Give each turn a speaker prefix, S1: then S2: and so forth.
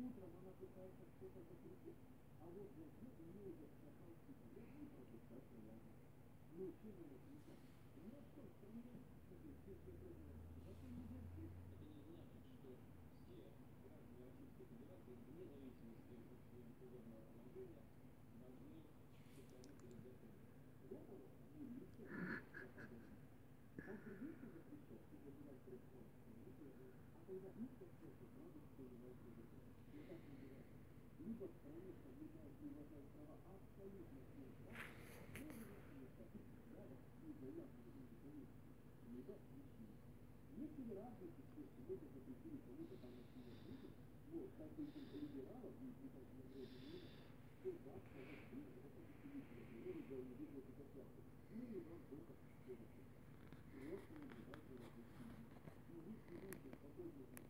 S1: Утром она пытается что-то закрепить, а вот на дне у нее уже стакан сигарет и пропускать реально. Мужчина не отвечает. Ну что, что мне? Все все время. Это не верьте.
S2: Это не значит, что все граждане Российской Федерации, вне зависимости от своего служебного положения, должны сохранить перед законом.
S1: Это не лично. Он сердечно запрещает и забирать телефон. А когда лично что-то, надо. И так не бывает. Либо в